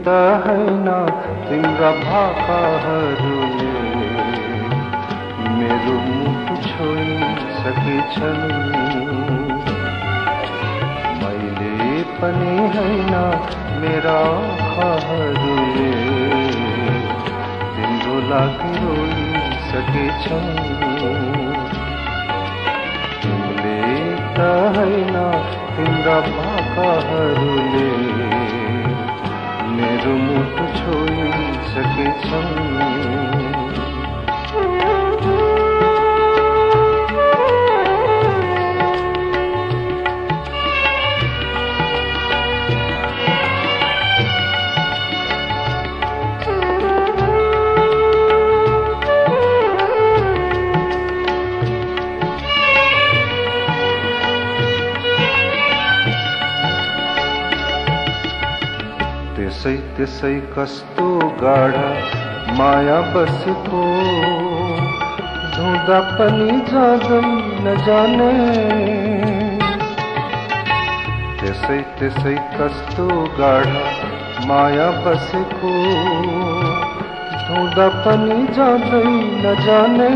जीता है ना मेरो मुख छोई सके मैले पनि होइन मेरा आँखाहरूले तिम्रो लागि रोइ तिमीले त होइन तिम्रा भाकाहरूले oh त्यसै त्यसै कस्तो गाढा माया बसेको। धुँदा पनि जाँदै नजाने। त्यसै त्यसै कस्तो गाढा माया बसेको। धुँदा पनि जाँदै नजाने।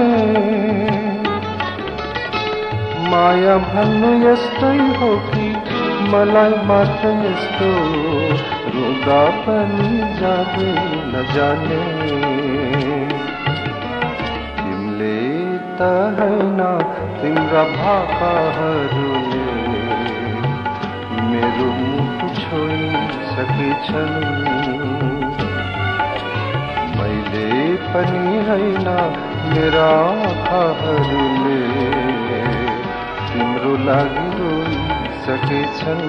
माया भन्नु यस्तै हो कि मलाई मात्र यस्तो रुँदा पनि जाँदै नजाने। तिमीले त होइन तिम्रा भाकाहरूले मेरो मुटु छोइसकेछन्। मैले पनि होइन मेरा आँखाहरूले तिम्रो लागि रोइसकेछन्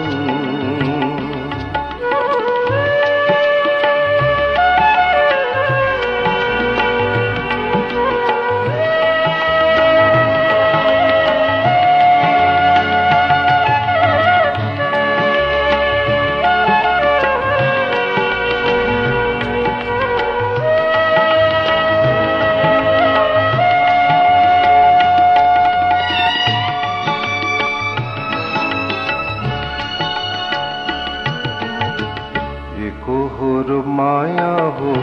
हो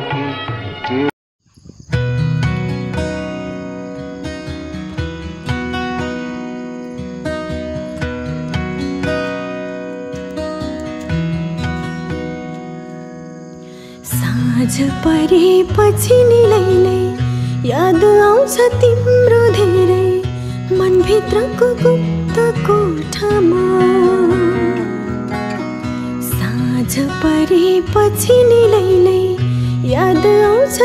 साँझ परेपछि नि लैलै याद आउँछ तिम्रो धेरै मनभित्रको गुप्त कोठामा। साँझ परेपछि नि लैलै याद आउँछ